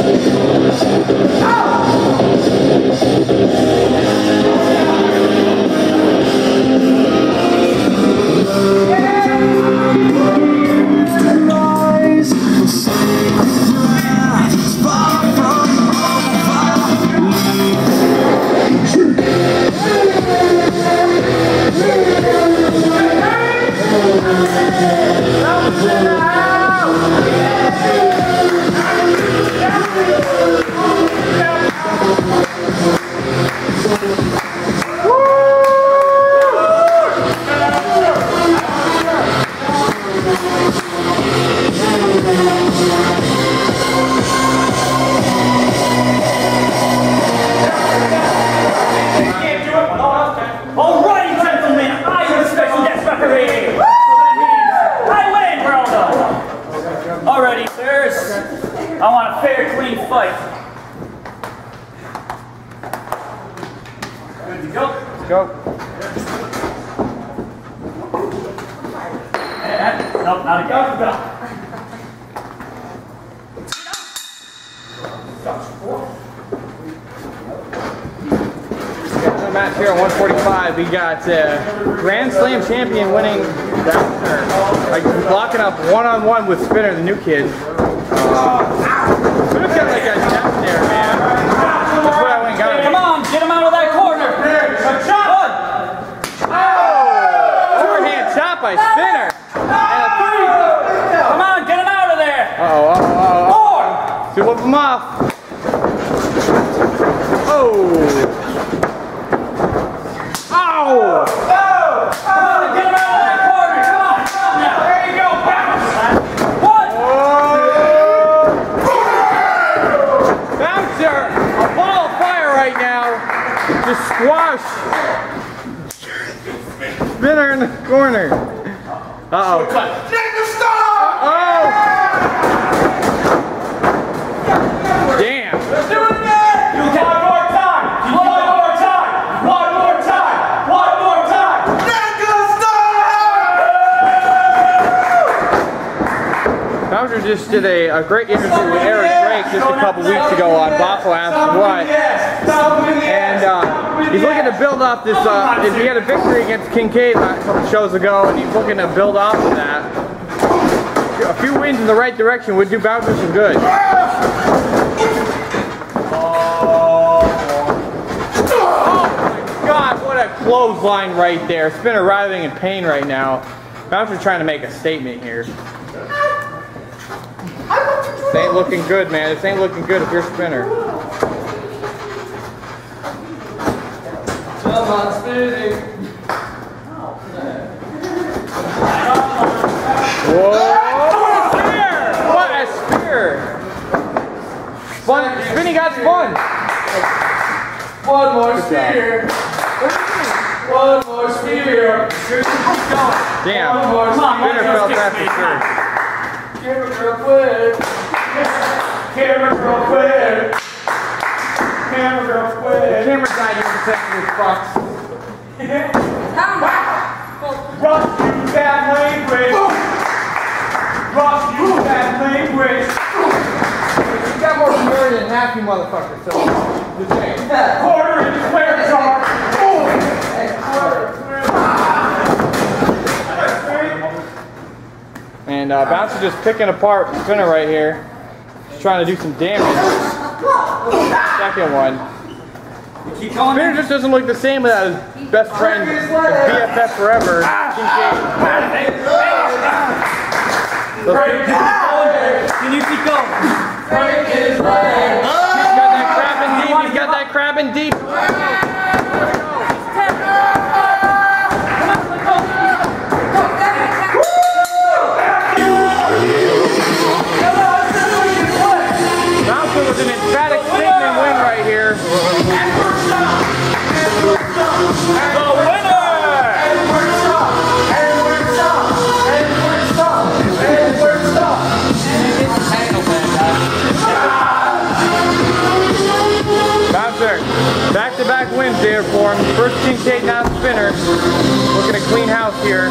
Gracias. Fight. Good to go. Go. And, nope, not a go. Go. Got a match here at 145. We got uh, Grand Slam champion winning bouncer. Like blocking up one-on-one with Spinner, the new kid. Spinner's got like a depth there, man. That's what I went and got. Come on, get him out of that corner. Good. Overhand shot by Spinner. And a three. Come on, get him out of there. Uh-oh, uh-oh, Four. uh-oh. To whip him off. Oh. Ow! Come on, get him out of that corner. Come on. Now, there you go. Bounce. One. Bouncer! A ball of fire right now. Just squash. Spinner in the corner. Uh-oh. Oh! Just did a, a great interview with Eric Drake just a couple weeks ago on Boffo Asked What. And uh, he's looking to build off this, uh, he had a victory against Kincaid a couple shows ago, and he's looking to build off of that. A few wins in the right direction would do Bouncer some good. Oh my God, what a clothesline right there. Spinner writhing in pain right now. Bouncer trying to make a statement here. This ain't looking good, man. This ain't looking good if you're Spinner. Come on, spinning. Whoa! Spear! What a spear! Spun, Spinny got spun! One more spear. One more spear. Damn. One more Come on, Spinner felt that for sure. Camera girl quit. Camera girl quit. Camera girl The quit. camera guy you detective fucks. Rush you bad language. Rush you bad language. You got more than half you motherfuckers, so just saying. Quarter the And uh, Bouncer just picking apart Spinner right here. Just trying to do some damage. Second one. Keep going. Spinner just doesn't look the same without his best friend, his BFF forever, Kincaid. Can you keep going? He's got that crab in deep. He's got that crab in deep. Back-to-back wins there for him. First Kincaid, now Spinner. Looking to clean house here.